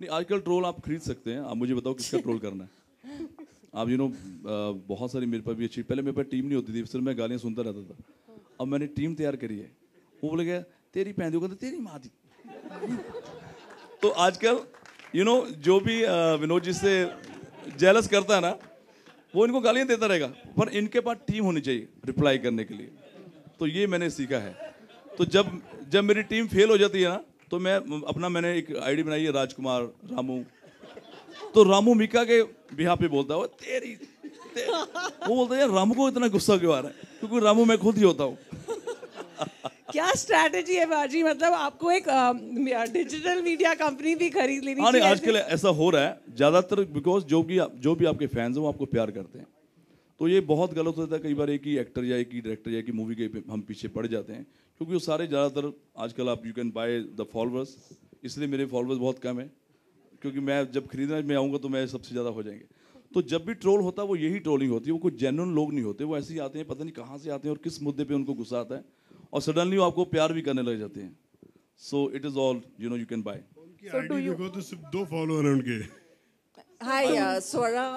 नहीं, आजकल ट्रोल आप खरीद सकते हैं। आप मुझे बताओ किसका ट्रोल करना है? आप यू नो बहुत सारी मेरे पास भी अच्छी, पहले मेरे पास टीम नहीं होती थी सिर्फ़ मैं गालियाँ सुनता रहता था। अब मैंने टीम तैयार करी है। वो बोले गया तेरी भैन जो कहते तेरी माँ दी तो आजकल यू नो जो भी विनोद जी से जेलस करता है ना, वो इनको गालियाँ देता रहेगा। पर इनके पास टीम होनी चाहिए रिप्लाई करने के लिए। तो ये मैंने सीखा है। तो जब जब मेरी टीम फेल हो जाती है ना तो मैं अपना मैंने एक आईडी बनाई है राजकुमार रामू। तो रामू मीका के बिहा पे बोलता है "ओ, तेरी ते... वो बोलता है यार रामू को इतना गुस्सा क्यों आ रहा है? क्योंकि रामू मैं खुद ही होता हूँ। क्या स्ट्रैटेजी है बाजी? मतलब आपको एक डिजिटल मीडिया कंपनी भी खरीद लेनी हाँ आजकल ऐसा? हो रहा है ज़्यादातर बिकॉज़ जो भी जो भी आपके फैंस हैं वो आपको प्यार करते हैं। तो ये बहुत गलत होता है कई बार एक ही एक्टर या एक ही डायरेक्टर या एक ही मूवी के हम पीछे पड़ जाते हैं क्योंकि वो सारे ज़्यादातर आजकल आप you can buy the followers इसलिए मेरे फॉलोअर्स बहुत कम है क्योंकि मैं जब खरीदने में आऊँगा तो मैं सबसे ज़्यादा हो जाएँगे। तो जब भी ट्रोल होता है वो यही ट्रोलिंग होती है वो कोई जेनुअन लोग नहीं होते वो ऐसे ही आते हैं पता नहीं कहाँ से आते हैं और किस मुद्दे पर उनको गुस्सा आता है और सडनली वो आपको प्यार भी करने लग जाते हैं। So it is all you know you can buy दो फॉलोअर हैं उनके। हाय स्वरा